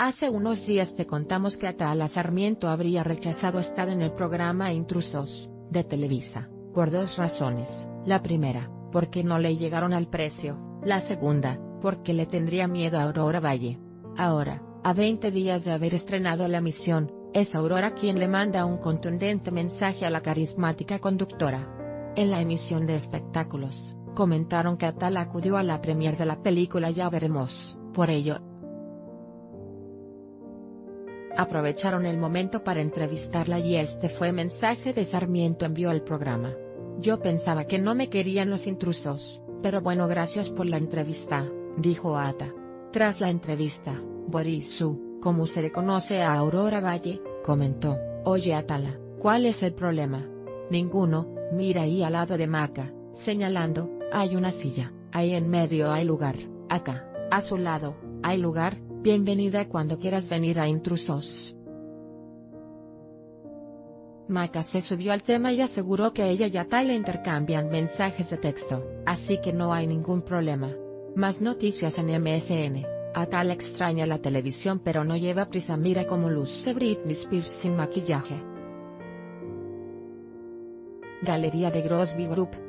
Hace unos días te contamos que Atala Sarmiento habría rechazado estar en el programa Intrusos, de Televisa, por dos razones. La primera, porque no le llegaron al precio, la segunda, porque le tendría miedo a Aurora Valle. Ahora, a 20 días de haber estrenado la misión, es Aurora quien le manda un contundente mensaje a la carismática conductora. En la emisión de espectáculos, comentaron que Atala acudió a la premier de la película Ya Veremos, por ello, aprovecharon el momento para entrevistarla y este fue mensaje de Sarmiento envió al programa. Yo pensaba que no me querían los intrusos, pero bueno gracias por la entrevista, dijo Ata. Tras la entrevista, Boris Su, como se le conoce a Aurora Valle, comentó, Oye Atala, ¿cuál es el problema? Ninguno, mira ahí al lado de Maca, señalando, hay una silla, ahí en medio hay lugar, acá, a su lado, hay lugar, Bienvenida cuando quieras venir a Intrusos. Maca se subió al tema y aseguró que ella y Atala intercambian mensajes de texto, así que no hay ningún problema. Más noticias en MSN. Atala extraña la televisión pero no lleva prisa mira cómo luce Britney Spears sin maquillaje. Galería de Grosby Group